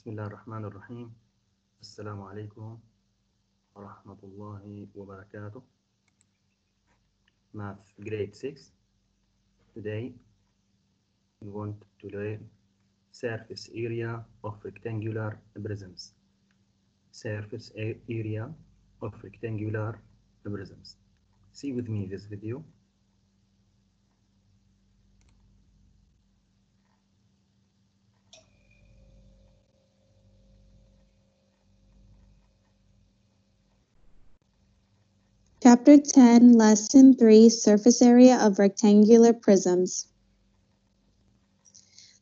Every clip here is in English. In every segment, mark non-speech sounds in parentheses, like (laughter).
بسم الله الرحمن الرحيم السلام عليكم ورحمة الله وبركاته Math grade 6 Today we want to learn surface area of rectangular prisms surface area of rectangular prisms See with me this video Chapter 10, Lesson 3, Surface Area of Rectangular Prisms.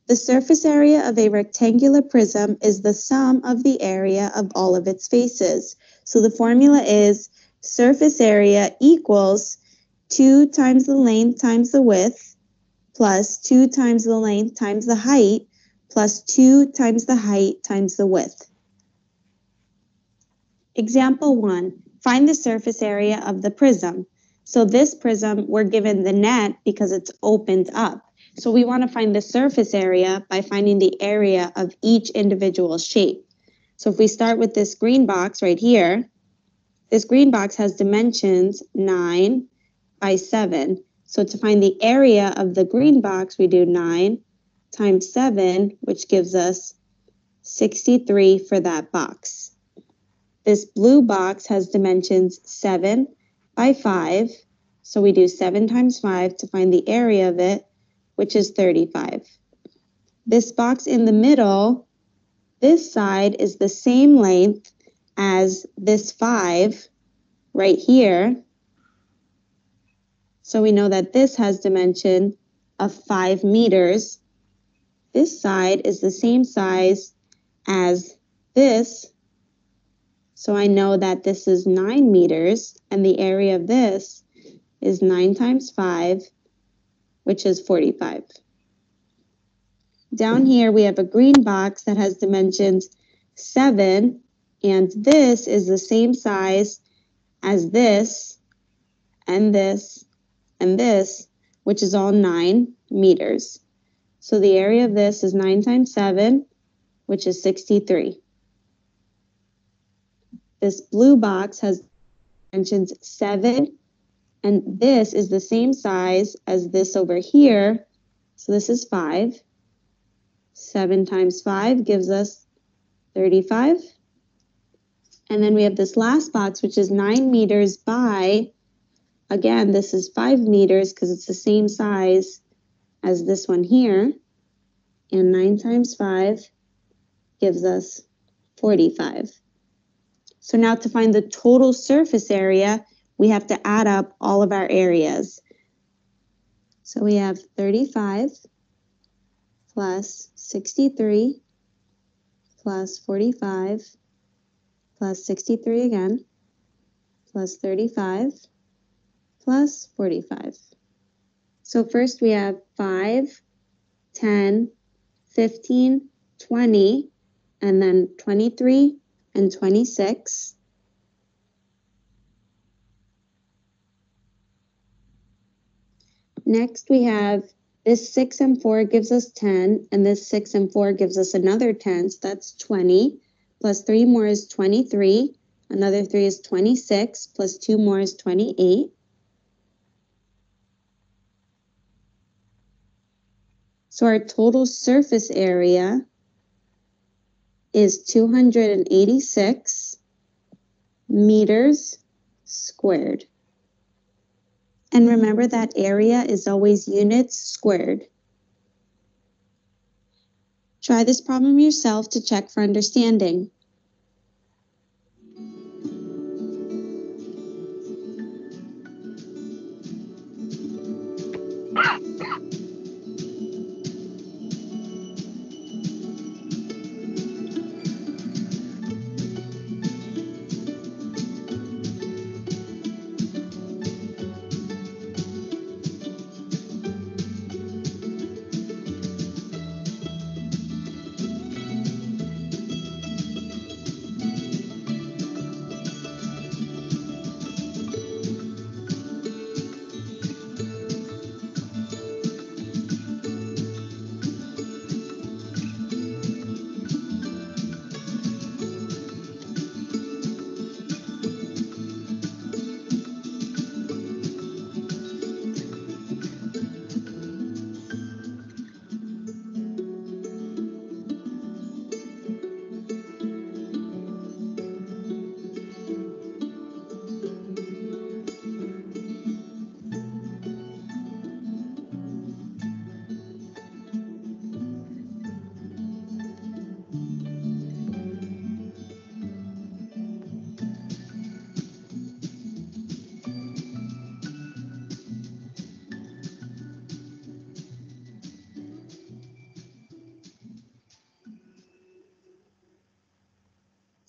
The surface area of a rectangular prism is the sum of the area of all of its faces. So the formula is surface area equals 2 times the length times the width plus 2 times the length times the height plus 2 times the height times the width. Example 1. Find the surface area of the prism. So this prism, we're given the net because it's opened up. So we want to find the surface area by finding the area of each individual shape. So if we start with this green box right here, this green box has dimensions 9 by 7. So to find the area of the green box, we do 9 times 7, which gives us 63 for that box. This blue box has dimensions 7 by 5. So we do 7 times 5 to find the area of it, which is 35. This box in the middle, this side is the same length as this 5 right here. So we know that this has dimension of 5 meters. This side is the same size as this so I know that this is 9 meters, and the area of this is 9 times 5, which is 45. Down here, we have a green box that has dimensions 7, and this is the same size as this, and this, and this, which is all 9 meters. So the area of this is 9 times 7, which is 63. This blue box has dimensions 7, and this is the same size as this over here. So this is 5. 7 times 5 gives us 35. And then we have this last box, which is 9 meters by, again, this is 5 meters because it's the same size as this one here. And 9 times 5 gives us 45. So now to find the total surface area, we have to add up all of our areas. So we have 35 plus 63 plus 45 plus 63 again plus 35 plus 45. So first we have 5, 10, 15, 20, and then 23, and 26. Next, we have this 6 and 4 gives us 10, and this 6 and 4 gives us another 10, so that's 20. Plus 3 more is 23. Another 3 is 26, plus 2 more is 28. So our total surface area is 286 meters squared. And remember that area is always units squared. Try this problem yourself to check for understanding.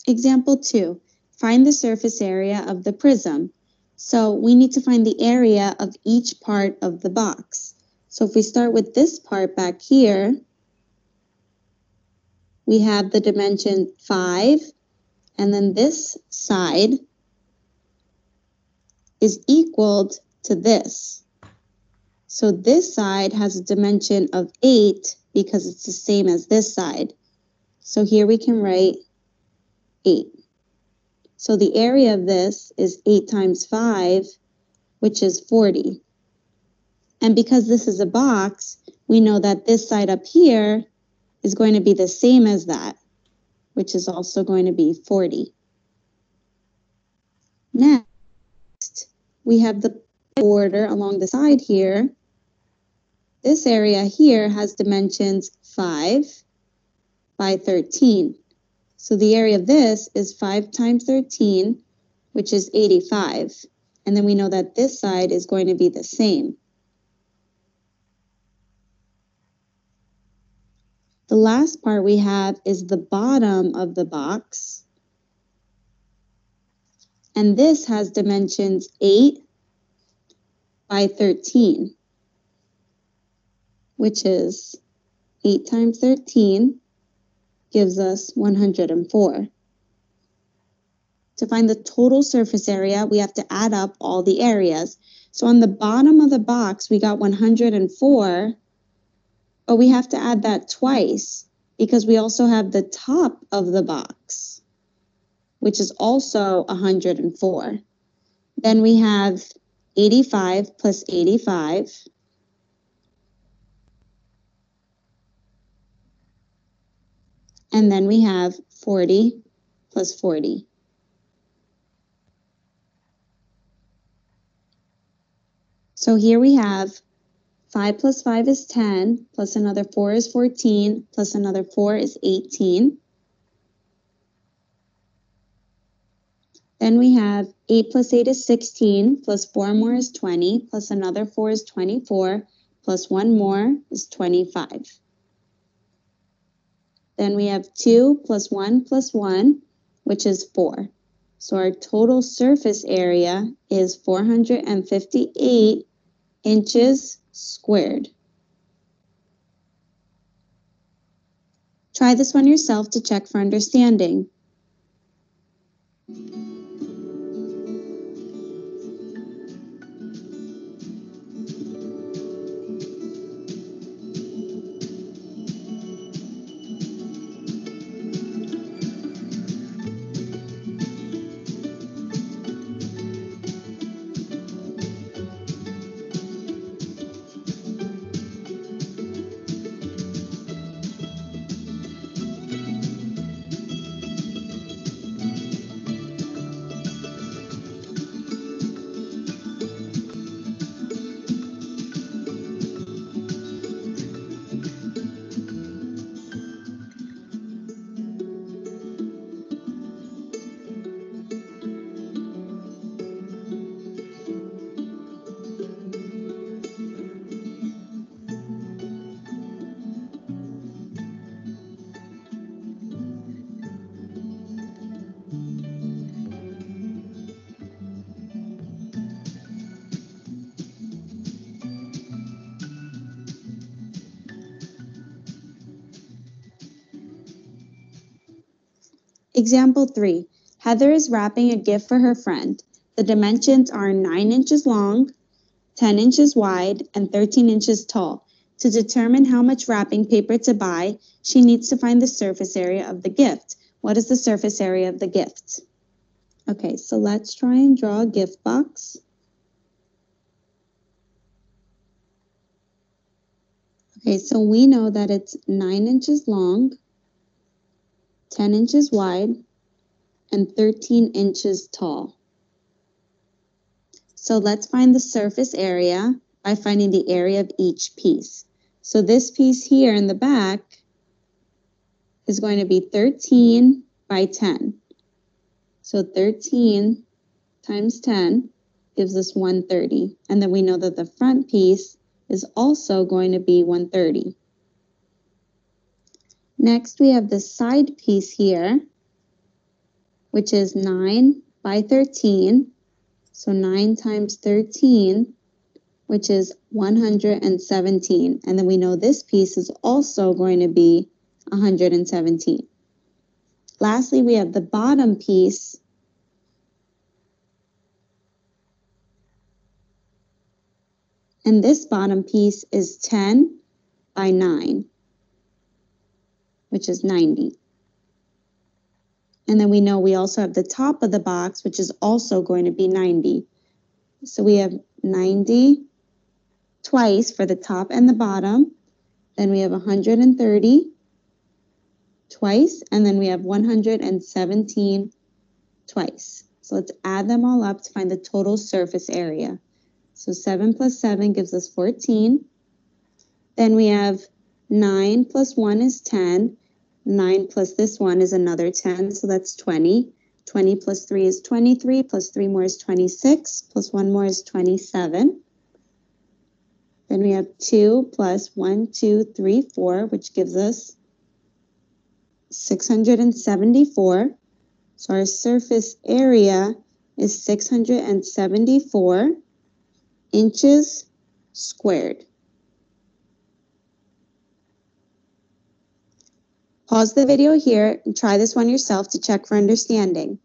Example two, find the surface area of the prism. So we need to find the area of each part of the box. So if we start with this part back here, we have the dimension 5, and then this side is equal to this. So this side has a dimension of 8 because it's the same as this side. So here we can write 8. So the area of this is 8 times 5, which is 40. And because this is a box, we know that this side up here is going to be the same as that, which is also going to be 40. Next, we have the border along the side here. This area here has dimensions 5 by 13. So the area of this is 5 times 13, which is 85. And then we know that this side is going to be the same. The last part we have is the bottom of the box. And this has dimensions 8 by 13, which is 8 times 13 gives us 104. To find the total surface area, we have to add up all the areas. So on the bottom of the box, we got 104 but we have to add that twice because we also have the top of the box, which is also 104. Then we have 85 plus 85. And then we have 40 plus 40. So here we have 5 plus 5 is 10, plus another 4 is 14, plus another 4 is 18. Then we have 8 plus 8 is 16, plus 4 more is 20, plus another 4 is 24, plus 1 more is 25. Then we have 2 plus 1 plus 1, which is 4. So our total surface area is 458 inches squared. Try this one yourself to check for understanding. Example 3. Heather is wrapping a gift for her friend. The dimensions are 9 inches long, 10 inches wide, and 13 inches tall. To determine how much wrapping paper to buy, she needs to find the surface area of the gift. What is the surface area of the gift? Okay, so let's try and draw a gift box. Okay, so we know that it's 9 inches long, 10 inches wide, and 13 inches tall. So let's find the surface area by finding the area of each piece. So this piece here in the back is going to be 13 by 10. So 13 times 10 gives us 130. And then we know that the front piece is also going to be 130. Next, we have the side piece here. which is 9 by 13. So 9 times 13, which is 117. And then we know this piece is also going to be 117. Lastly, we have the bottom piece. And this bottom piece is 10 by 9, which is 90. And then we know we also have the top of the box, which is also going to be 90. So we have 90 twice for the top and the bottom. Then we have 130 twice, and then we have 117 twice. So let's add them all up to find the total surface area. So 7 plus 7 gives us 14. Then we have 9 plus 1 is 10. 9 plus this one is another 10, so that's 20. 20 plus 3 is 23, plus 3 more is 26, plus 1 more is 27. Then we have 2 plus 1, 2, 3, 4, which gives us 674. So our surface area is 674 inches squared. Pause the video here and try this one yourself to check for understanding.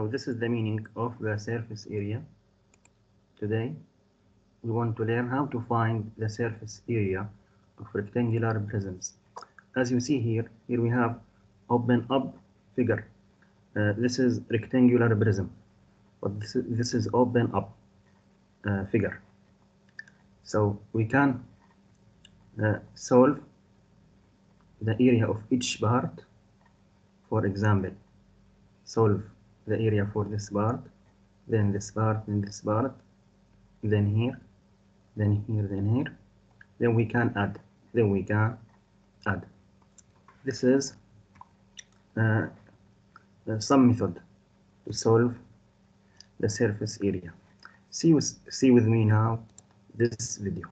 So this is the meaning of the surface area. Today, we want to learn how to find the surface area of rectangular prisms. As you see here, here we have open up figure. Uh, this is rectangular prism, but this is, this is open up uh, figure. So we can uh, solve the area of each part. For example, solve the area for this part, then this part, then this part, then here, then here, then here. Then we can add, then we can add. This is uh, uh, some method to solve the surface area. See with, see with me now this video.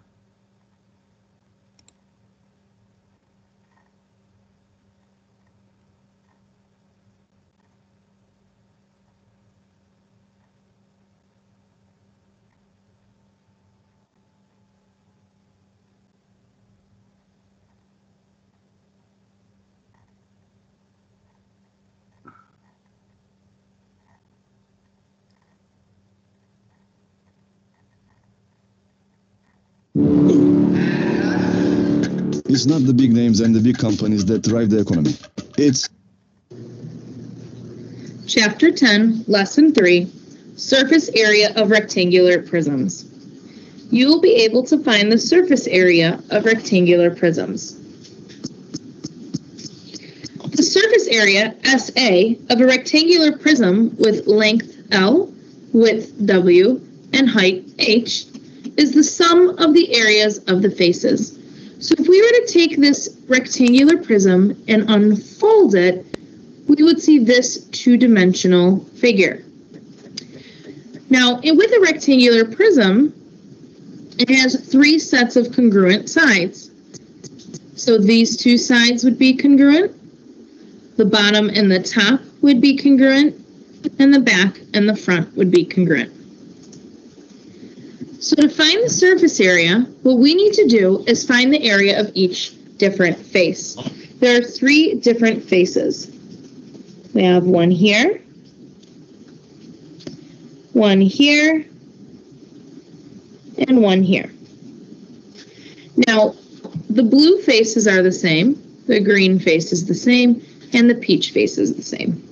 It's not the big names and the big companies that drive the economy. It's Chapter 10, Lesson 3 Surface Area of Rectangular Prisms. You will be able to find the surface area of rectangular prisms. The surface area, SA, of a rectangular prism with length L, width W, and height H is the sum of the areas of the faces. So if we were to take this rectangular prism and unfold it, we would see this two-dimensional figure. Now, with a rectangular prism, it has three sets of congruent sides. So these two sides would be congruent, the bottom and the top would be congruent, and the back and the front would be congruent. So to find the surface area, what we need to do is find the area of each different face. There are three different faces. We have one here, one here, and one here. Now, the blue faces are the same, the green face is the same, and the peach face is the same.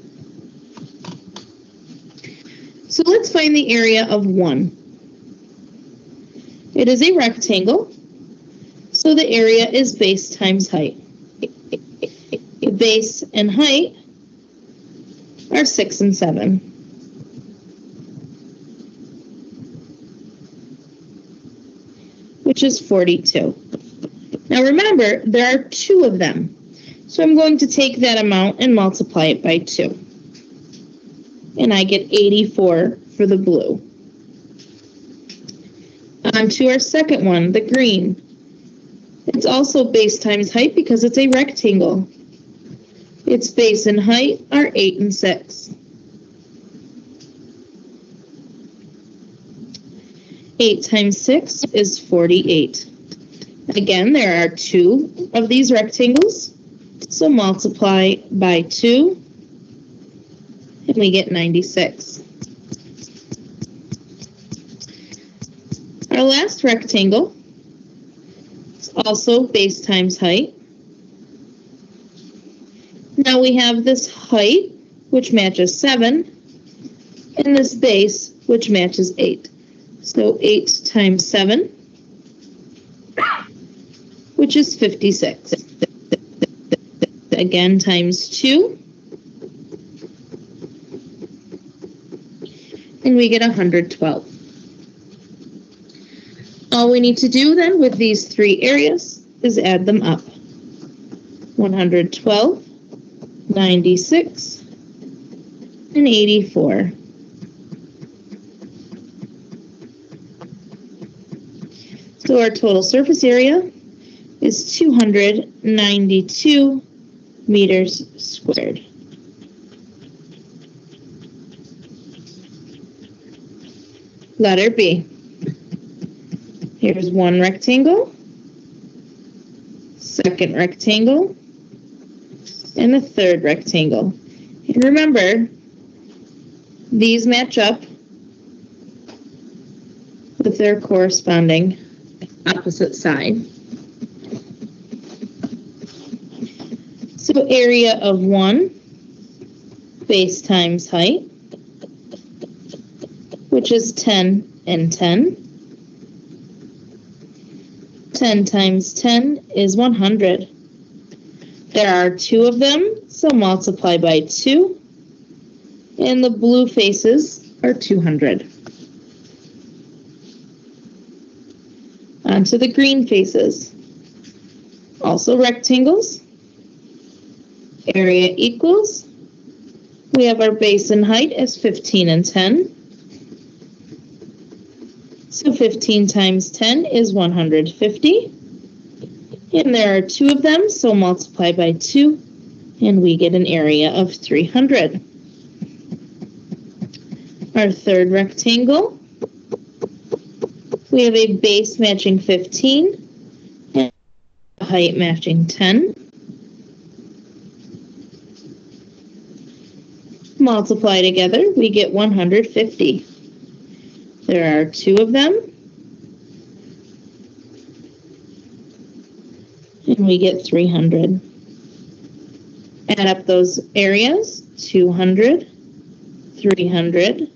So let's find the area of 1. It is a rectangle, so the area is base times height. Base and height are 6 and 7. Which is 42. Now remember, there are two of them. So I'm going to take that amount and multiply it by 2. And I get 84 for the blue. On to our second one, the green. It's also base times height because it's a rectangle. Its base and height are 8 and 6. 8 times 6 is 48. Again, there are two of these rectangles, so multiply by 2, and we get 96. Our last rectangle is also base times height. Now we have this height, which matches 7, and this base, which matches 8. So 8 times 7, which is 56. Again, times 2. And we get 112. All we need to do then with these three areas is add them up. 112, 96, and 84. So our total surface area is 292 meters squared. Letter B. Here's one rectangle, second rectangle, and a third rectangle. And remember, these match up with their corresponding opposite side. So area of 1, base times height, which is 10 and 10. 10 times 10 is 100. There are two of them, so multiply by 2. And the blue faces are 200. On to the green faces. Also rectangles. Area equals. We have our base and height as 15 and 10. So 15 times 10 is 150. And there are two of them, so multiply by 2, and we get an area of 300. Our third rectangle, we have a base matching 15 and a height matching 10. Multiply together, we get 150. There are two of them. And we get 300. Add up those areas, 200, 300,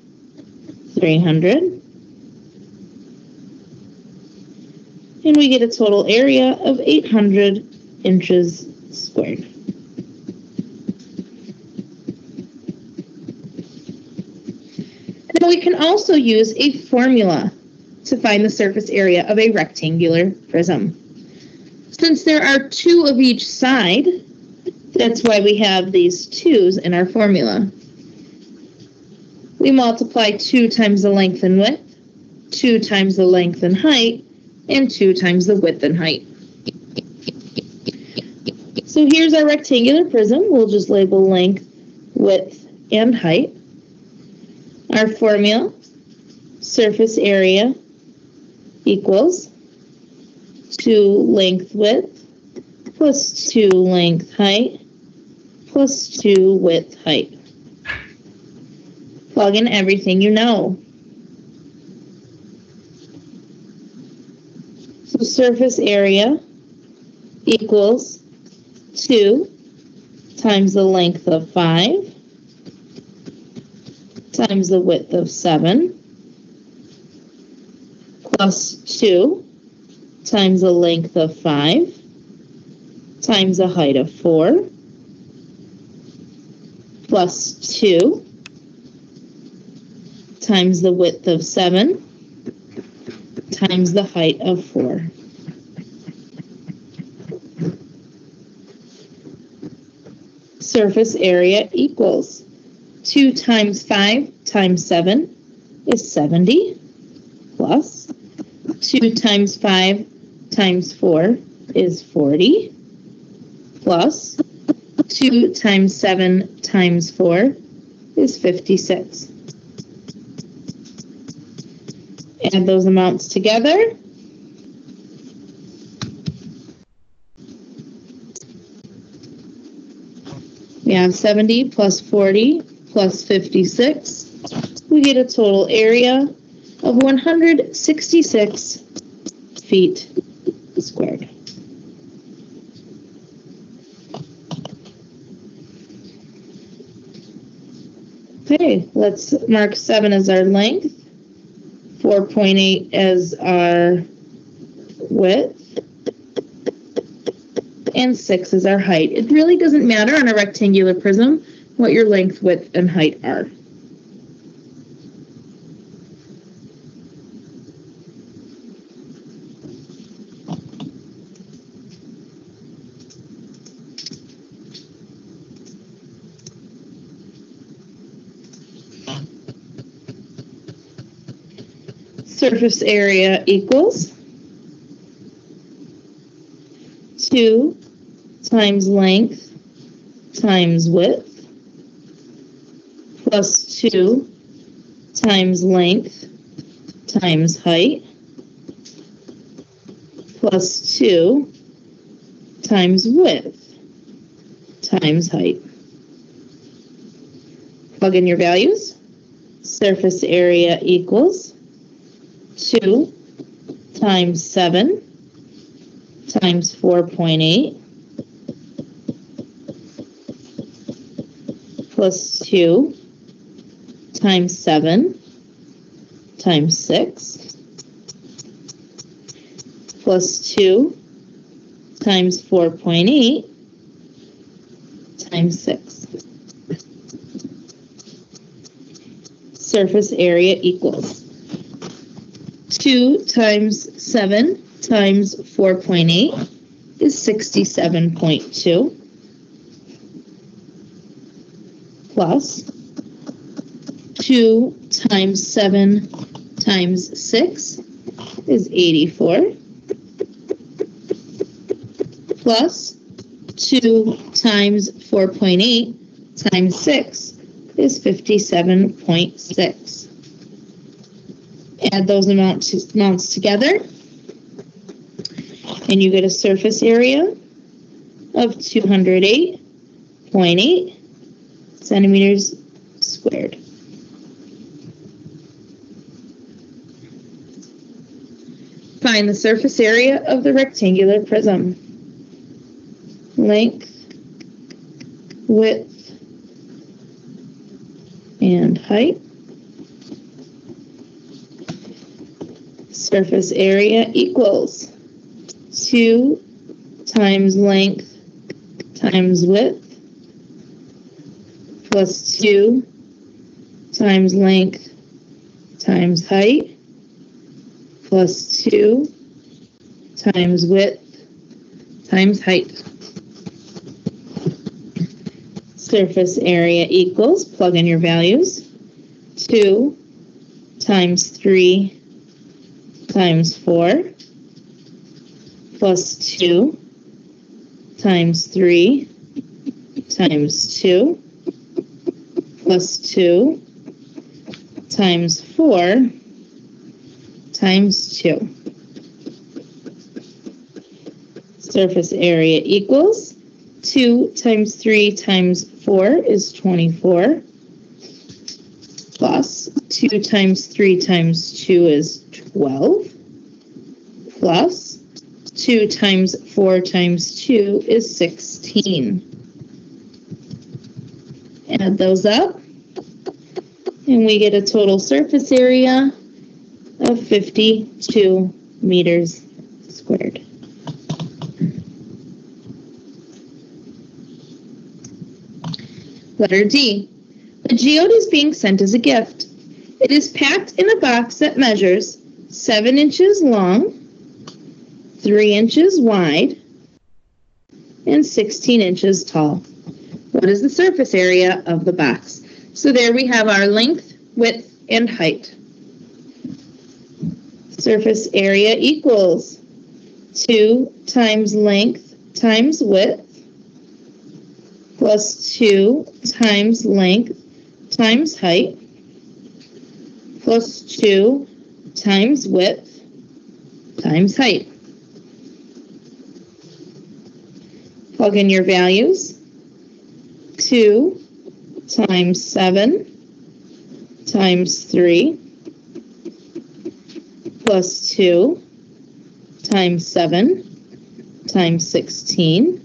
300. And we get a total area of 800 inches squared. Now we can also use a formula to find the surface area of a rectangular prism. Since there are two of each side, that's why we have these twos in our formula. We multiply 2 times the length and width, 2 times the length and height, and 2 times the width and height. So here's our rectangular prism. We'll just label length, width, and height. Our formula, surface area equals 2 length width plus 2 length height plus 2 width height. Plug in everything you know. So surface area equals 2 times the length of 5 times the width of 7 plus 2 times the length of 5 times the height of 4 plus 2 times the width of 7 times the height of 4. Surface area equals 2 times 5 times 7 is 70 plus 2 times 5 times 4 is 40 plus 2 times 7 times 4 is 56. Add those amounts together. We have 70 plus 40 plus 56. We get a total area of 166 feet squared. Okay, let's mark 7 as our length, 4.8 as our width, and 6 as our height. It really doesn't matter on a rectangular prism what your length, width, and height are. Surface area equals 2 times length times width plus 2 times length times height plus 2 times width times height. Plug in your values. Surface area equals 2 times 7 times 4.8 plus 2 times 7 times 6 plus 2 times 4.8 times 6. Surface area equals 2 times 7 times 4.8 is 67.2 plus 2 times 7 times 6 is 84 plus 2 times 4.8 times 6 is 57.6. Add those amounts, together and you get a surface area of 208.8 centimeters squared. Find the surface area of the rectangular prism. Length, width, and height. Surface area equals 2 times length times width plus 2 times length times height plus 2 times width times height. Surface area equals, plug in your values, 2 times 3 times 4 plus 2 times 3 times 2 plus 2 times 4 times 2. Surface area equals 2 times 3 times 4 is 24. Plus 2 times 3 times 2 is 12. Plus 2 times 4 times 2 is 16. Add those up. And we get a total surface area of 52 meters squared. Letter D. A geode is being sent as a gift. It is packed in a box that measures 7 inches long, 3 inches wide, and 16 inches tall. What is the surface area of the box? So there we have our length, width, and height. Surface area equals 2 times length times width plus 2 times length times height plus 2 times width times height. Plug in your values. 2 times 7 times 3 plus 2 times 7 times 16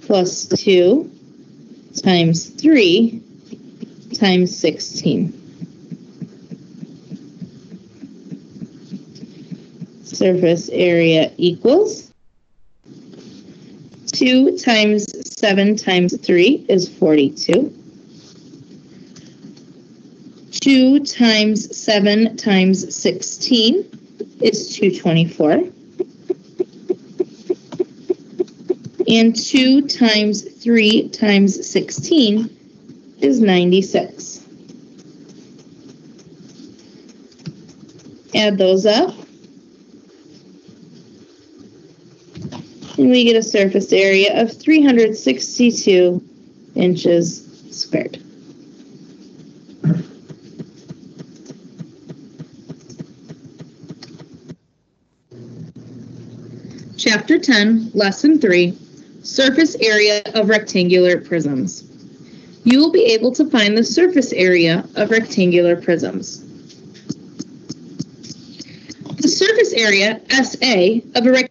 plus 2 times 3 times 16. Surface area equals 2 times 7 times 3 is 42. 2 times 7 times 16 is 224. And 2 times 3 times 16 is 96. Add those up. And we get a surface area of 362 inches squared. Chapter 10, Lesson 3, Surface Area of Rectangular Prisms. You will be able to find the surface area of rectangular prisms. The surface area, SA, of a rectangular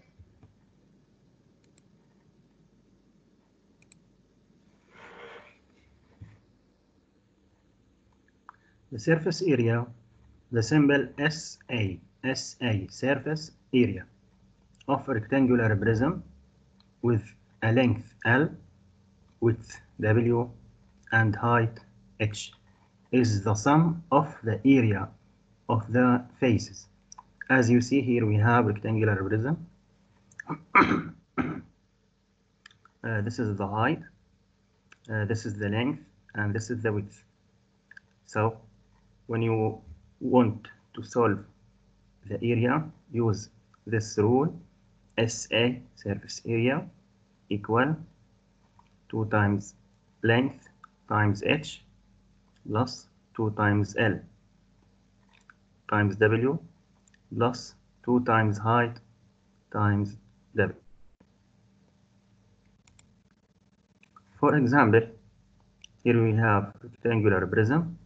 The surface area, the symbol SA, SA, surface area of a rectangular prism with a length L, width W, and height H is the sum of the area of the faces. As you see here, we have rectangular prism. (coughs) Uh, this is the height, uh, this is the length, and this is the width. So when you want to solve the area, use this rule SA surface area equal 2 times length times h plus 2 times L times W plus 2 times height times W. For example, here we have rectangular prism.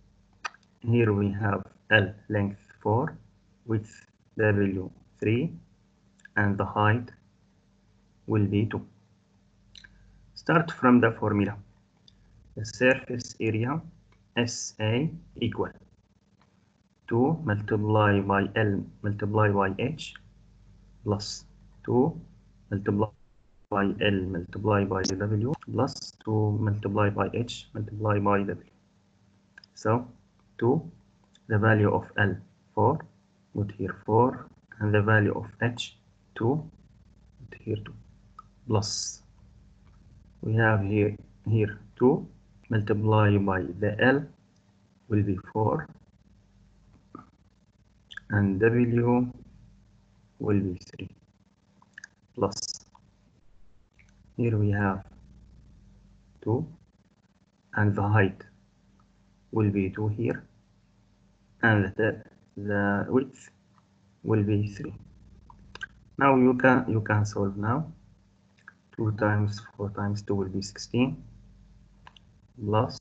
Here we have L length 4, width W 3, and the height will be 2. Start from the formula. The surface area SA equal 2 multiply by L multiply by H plus 2 multiply by L multiply by W plus 2 multiply by H multiply by W. So 2, the value of L 4, put here 4, and the value of H 2, put here 2, plus we have here here 2 multiply by the L will be 4 and W will be 3 plus here we have 2 and the height will be 2 here and the, the width will be 3 Now you can you can solve now. 2 times 4 times 2 will be 16 plus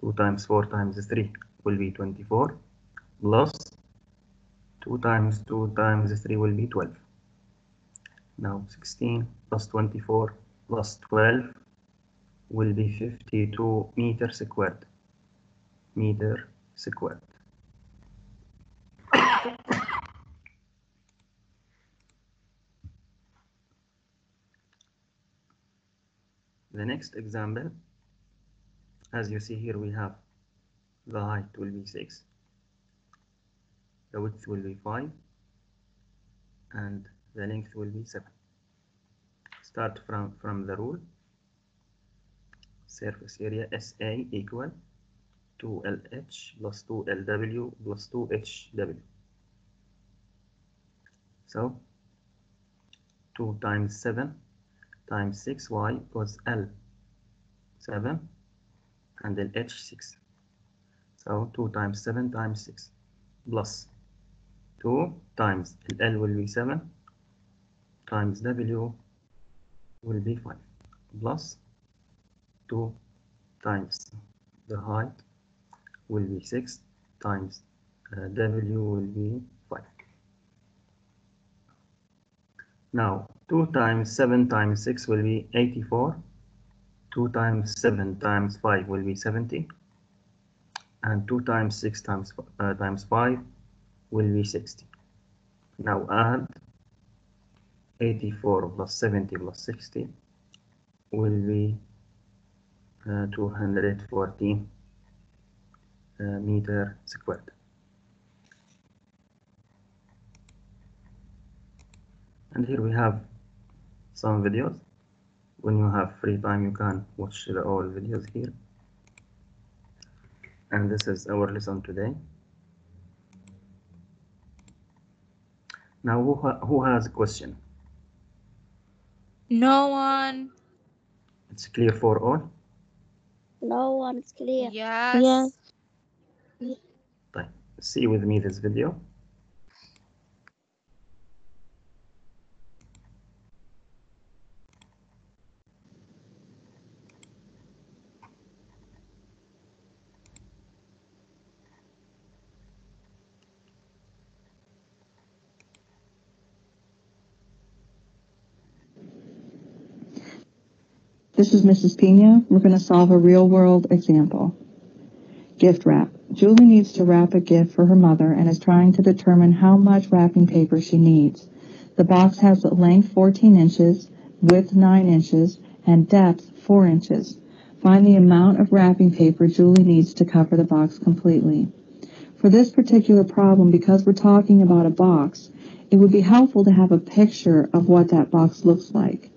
2 times 4 times 3 will be 24 plus 2 times 2 times 3 will be 12. Now 16 plus 24 plus 12 will be 52 meter squared. Meter squared. The next example, as you see here, we have the height will be 6, the width will be 5, and the length will be 7. Start from, from the rule. Surface area SA equal 2LH plus 2LW plus 2HW. So 2 times 7 times 6y was L 7 and then H 6. So 2 times 7 times 6 plus 2 times L will be 7 times W will be 5 plus 2 times the height will be 6 times uh, W will be 5. Now 2 times 7 times 6 will be 84. 2 times 7 times 5 will be 70. And 2 times 6 times, uh, times 5 will be 60. Now add 84 plus 70 plus 60 will be uh, 214 uh, meter squared. And here we have some videos. When you have free time, you can watch the all videos here. And this is our lesson today. Now, who, ha who has a question? No one. It's clear for all? No one is clear. Yes. Yes. See with me this video. This is Mrs. Pina. We're going to solve a real world example. Gift wrap. Julie needs to wrap a gift for her mother and is trying to determine how much wrapping paper she needs. The box has a length 14 inches, width 9 inches, and depth 4 inches. Find the amount of wrapping paper Julie needs to cover the box completely. For this particular problem, because we're talking about a box, it would be helpful to have a picture of what that box looks like.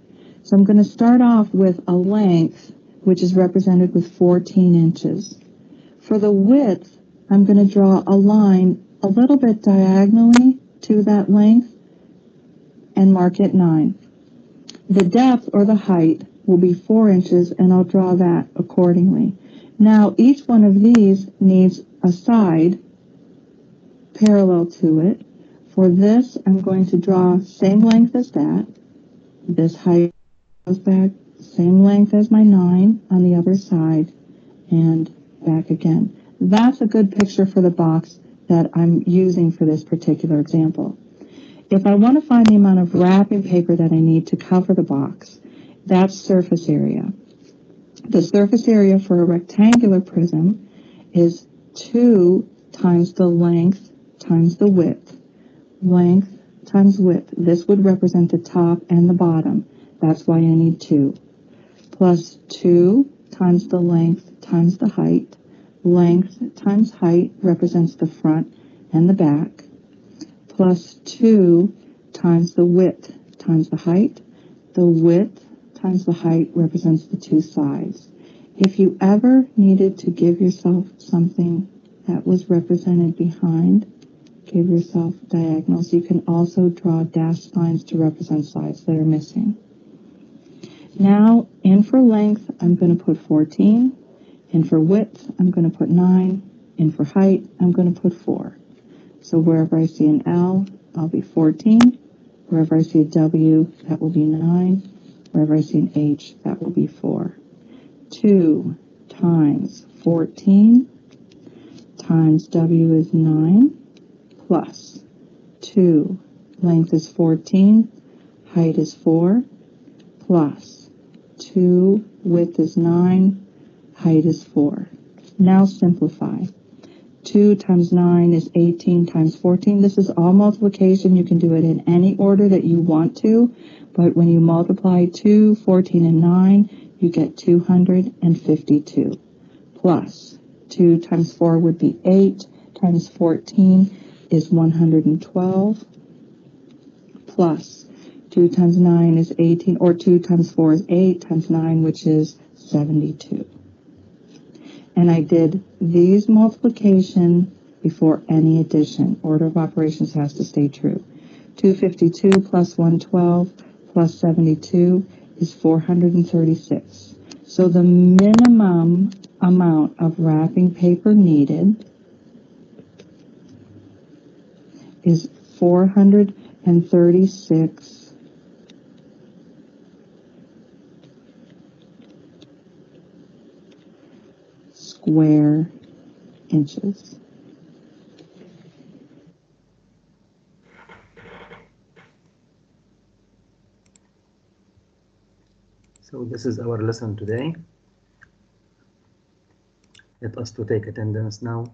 So I'm going to start off with a length, which is represented with 14 inches. For the width, I'm going to draw a line a little bit diagonally to that length and mark it 9. The depth or the height will be 4 inches and I'll draw that accordingly. Now each one of these needs a side parallel to it. For this, I'm going to draw same length as that. This height goes back same length as my 9 on the other side and back again. That's a good picture for the box that I'm using for this particular example. If I want to find the amount of wrapping paper that I need to cover the box, that's surface area. The surface area for a rectangular prism is 2 times the length times the width. Length times width. This would represent the top and the bottom. That's why I need 2. Plus 2 times the length times the height. Length times height represents the front and the back. Plus 2 times the width times the height. The width times the height represents the two sides. If you ever needed to give yourself something that was represented behind, give yourself diagonals. You can also draw dashed lines to represent sides that are missing. Now, in for length, I'm going to put 14. In for width, I'm going to put 9. In for height, I'm going to put 4. So wherever I see an L, I'll be 14. Wherever I see a W, that will be 9. Wherever I see an H, that will be 4. 2 times 14 times W is 9 plus 2 length is 14 height is 4 plus 2 width is 9 height is 4 now simplify. 2 times 9 is 18 times 14 this is all multiplication. You can do it in any order that you want to but when you multiply 2 14 and 9 you get 252 plus 2 times 4 would be 8 times 14 is 112 plus 2 times 9 is 18 or 2 times 4 is 8 times 9 which is 72 and I did these multiplication before any addition. Order of operations has to stay true. 252 plus 112 plus 72 is 436 so the minimum amount of wrapping paper needed is 436 square inches. So this is our lesson today. Let us to take attendance now.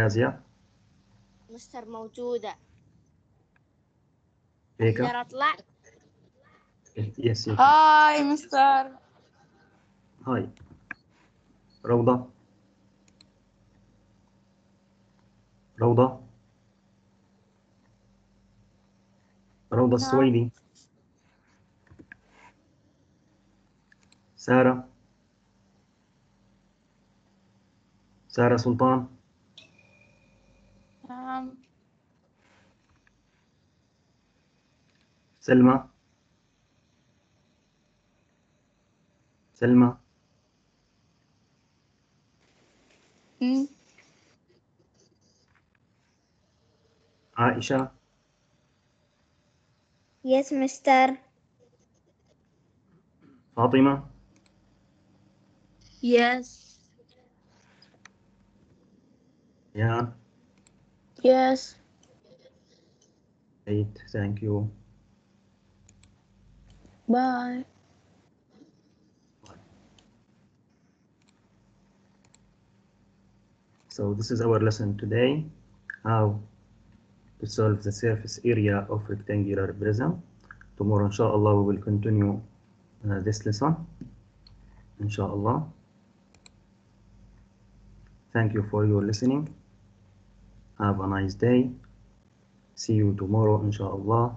اليازيا مستر موجودة. بيكا أقدر أطلع يس يس هاي مستر هاي روضة. روضة. روضة السويدي سارة. سارة سلطان. سلمى سلمى أمم. عائشة يس مستر فاطمة Yes. يان Yes. Great, thank you. Bye. So this is our lesson today, how to solve the surface area of rectangular prism. Tomorrow, inshallah, we will continue uh, this lesson. Inshallah. Thank you for your listening. Have a nice day. See you tomorrow, inshallah.